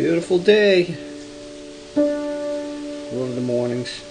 Beautiful day. One of the mornings.